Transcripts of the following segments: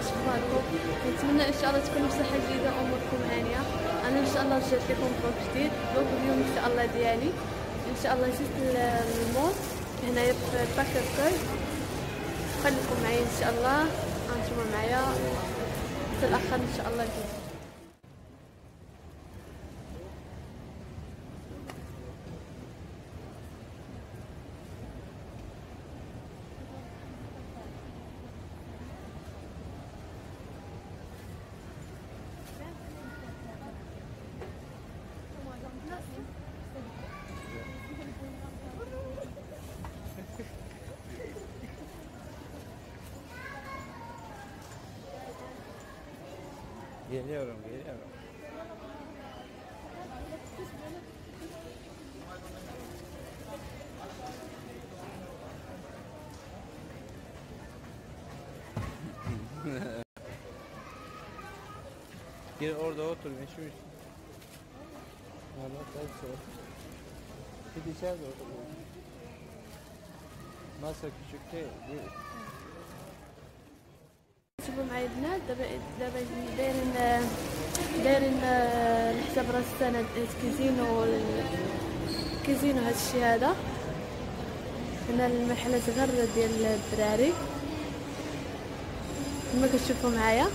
أشكركم نتمنى إن شاء الله تكونوا بصحة جيدة وأموركم هانية. أنا إن شاء الله رجعت لكم vlog جديد. vlog اليوم إن شاء الله ديالي. إن شاء الله جيت للمول هنايا في باكر كوي خليكم معايا إن شاء الله. أنتم معايا. للأخر إن شاء الله Geliyorum, geliyorum. Gir orada otur meşhur. Valla kaç Git içeride otur. Masa küçük değil. Buyur. شوفوا معايا البنات دابا دابا دايرين دايرين الحساب رأس السنة كيزينو كيزينو هاد الشيء هذا. هنا المحلات غير ديال الدراري. كما كتشوفوا معايا.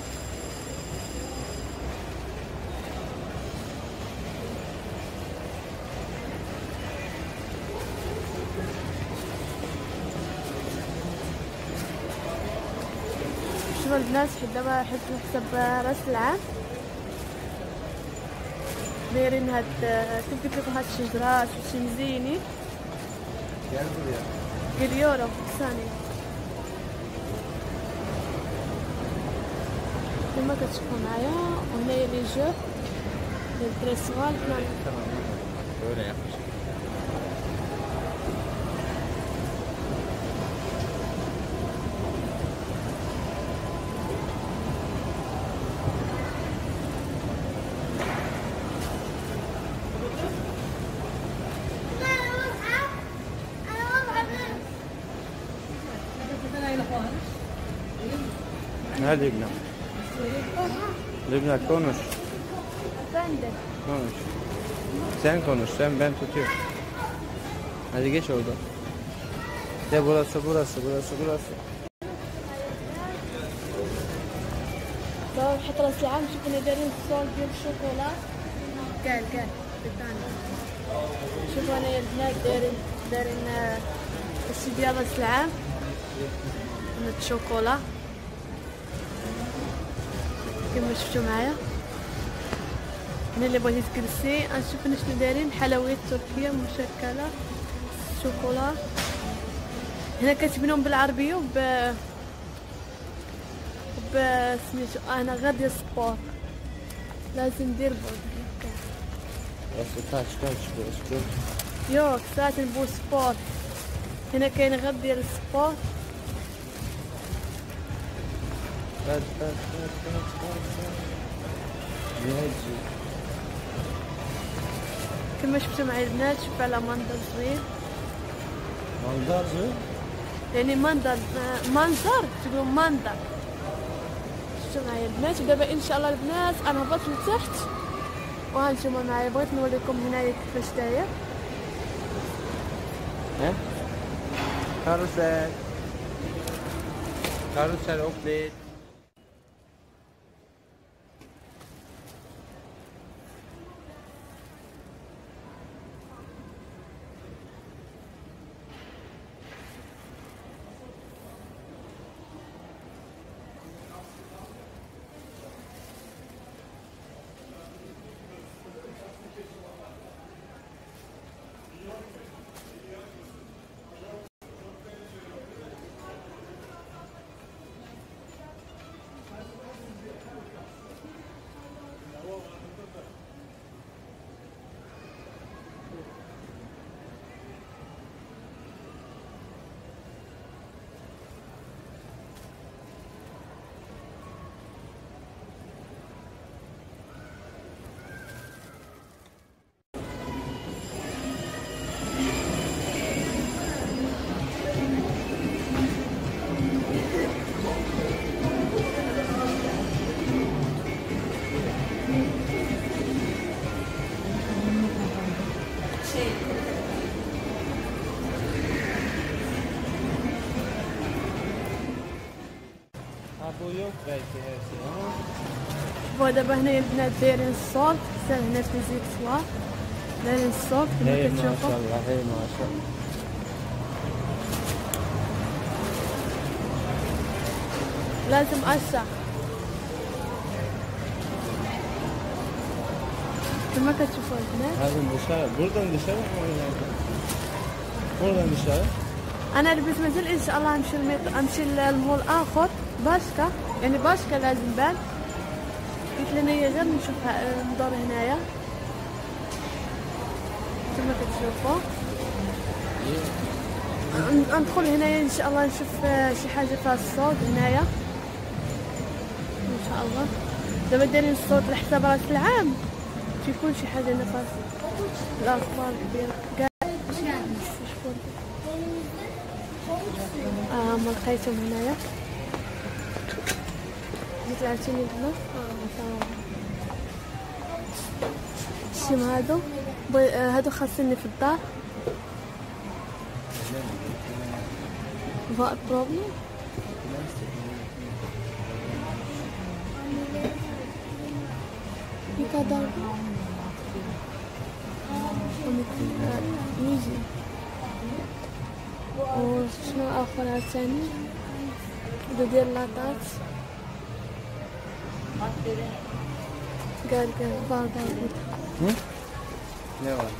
البنات حيت دابا حيت نحسب راس العام دايرين هاد كيف لكم هاد الشجرات وشي مزينين. باليورو ثانية كما كتشوفوا معايا وهنايا لي جو ديال الدراري الصغار Lübna. Lübna konuş. Efendim Konuş. Sen konuş, sen ben tutuyorum. Hadi geç orada. De burası, burası, burası, burası. دابا حيت راس العام شوفوا هنا دايرين الصول ديال الشوكولا كاع كاع قدامنا شوفوا هنايا البنات دايرين دايرين آه، الشي ديال راس العام هنا الشوكولا كما شفتوا معايا. هنا اللي بغيتي تجلسي نشوف هنا شنو دايرين. حلويات تركية مشكلة شوكولا. هنا كاتبينهم بالعربية وب ب سميتو أنا غير ديال ال sport لازم ندير بود. يوك ساعات نبو سبور. هنا كاين غير ديال السبور Neyci? كما شفتوا معايا البنات شوفوا على منظر زوين Mandazı. يعني منظر منظر تقولوا منظر شفتوا معايا البنات ودابا إن شاء الله البنات أنا هبطت لتحت وهانتوما معايا بغيت نوريكم هنايا كيفاش داير He? Karusel. Karusel oklet. شوف بايتي هاتي ها شوفوا دابا هنايا البنات دايرين الصوت حتى هنا في زيت صوار دايرين الصوت كما هي ما كتشوفوا شاء الله هي ما شاء الله لازم اشع كما كتشوفوا البنات هذا dışarı mı oynardın? Buradan dışarı. أنا لبس مازال ان شاء الله نمشي الميط... نمشي للمول اخر باشكا يعني باشكا لازم بان قلت لنا هي غير نشوف ه- ندور هنايا. كما كتشوفوا ن- ندخل هنايا إن شاء الله نشوف آه، شي حاجة فيها الصوت هنايا. إن شاء الله. دابا دايرين الصوت لحساب رأس العام. تيكون شي حاجة هنا فيها الأخبار كبيرة. آه ما لقيتهم هنايا. جيت عرفتيني آه تمام. الشيم هادو؟ آه، هادو خاصني في الدار. What problem? يقدر يجي وشنو آخر عاوتاني بده دير لاطات قال قال بابا var?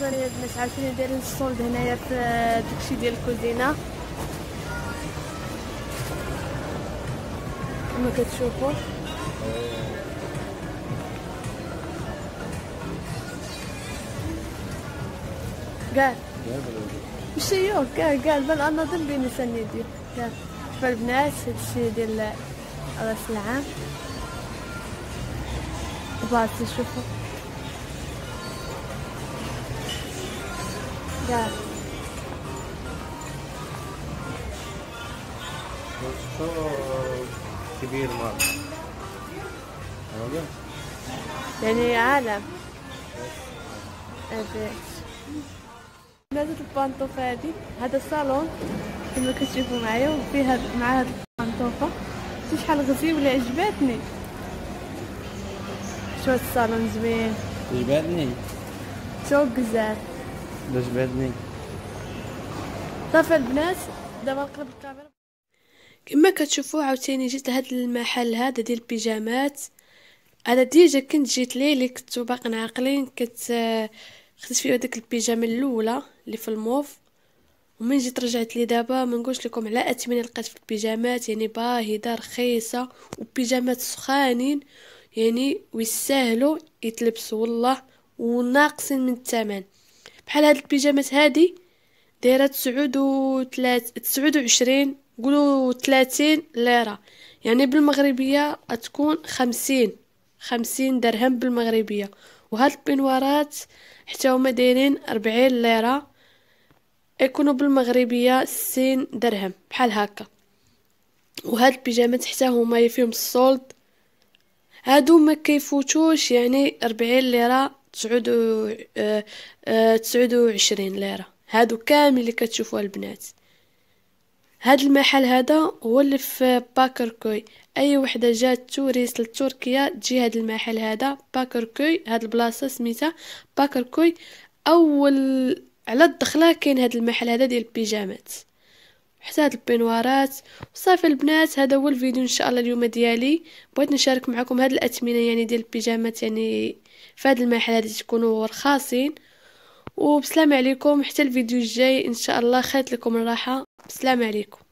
ثاني الناس عارفين دايرين الصولد هنايا في داكشي ديال الكوزينة. كما كتشوفوا قال. ماشي يوك قال قال بل أنا ضل بيني سندي قال شوف البنات هادشي ديال راس العام بغات تشوفوا Çok كبير مرة يعني عالم أبيت نازل البانطوفة هادي هذا الصالون كما كتشوفوا معايا وفيه هاد مع هاد البانطوفة شي شحال غزيولة عجباتني؟ شو هاد الصالون زوين؟ عجبتني شو غزال عجبتني صافي البنات دابا نقلب الكاميرا. كما كتشوفوا عاوتاني جيت لهاد المحل هذا ديال البيجامات. أنا déjà كنت جيت ليه اللي كنتو باقي عاقلين كنت خديت فيه ديك البيجامة الأولى. اللي في الموف. ومن جيت رجعت لي دابا ما نقولش لكم على اثمنه لقيت في البيجامات يعني باهظه رخيصه وبيجامات سخانين يعني ويستاهلوا يتلبسوا والله. وناقصين من الثمن بحال هاد البيجامات هادي دايرة تسعود و تسعود وعشرين قولوا تلاتين ليرة. يعني بالمغربية تكون خمسين خمسين درهم بالمغربية. وهاد البنوارات حتى هما دايرين أربعين ليرة. يكونوا بالمغربية ستين درهم بحال هكا. وهاد البيجامات حتى هما فيهم ال solde هادو ما كيفوتوش يعني أربعين ليرة تسعود و- آه، آه، ليرة. هادو كامل اللي كتشوفوها البنات. هاد المحل هذا هو اللي في باكركوي. أي وحدة جات touriste لتركيا تجي هاد المحل هذا باكركوي هاد البلاصة سميتها باكركوي. أول على الدخلة كاين هاد المحل هذا ديال البيجامات. حتى هاد البنوارات وصافي البنات هذا هو الفيديو إن شاء الله اليوم ديالي. بغيت نشارك معكم هاد الأثمنة يعني ديال البيجامات يعني في هاد المحل هذا تكونوا رخاصين. وبسلام عليكم حتى الفيديو الجاي إن شاء الله خليت لكم الراحة. بسلام عليكم.